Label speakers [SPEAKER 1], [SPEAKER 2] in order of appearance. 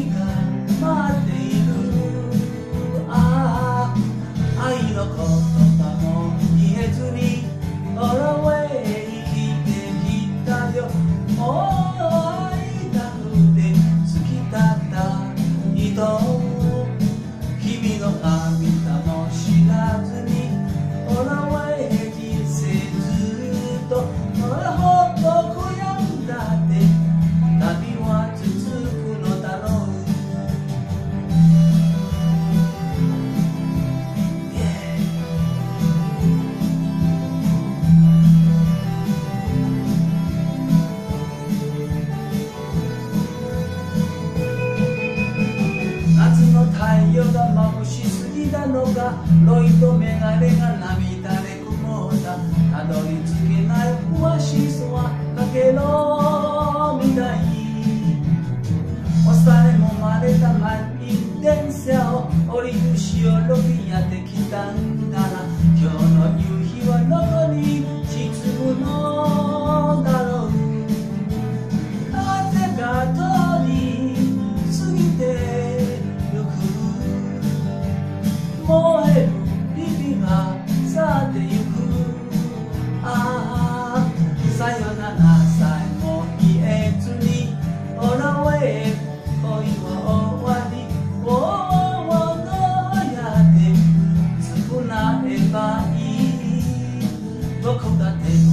[SPEAKER 1] vida. 太陽が眩しすぎたのかロイとメガネが涙で曇った。たどり着けないオアシスはかけろみたい押されもまれた満員電車を降りるしをろくやってきたんだ。ばいいどこだって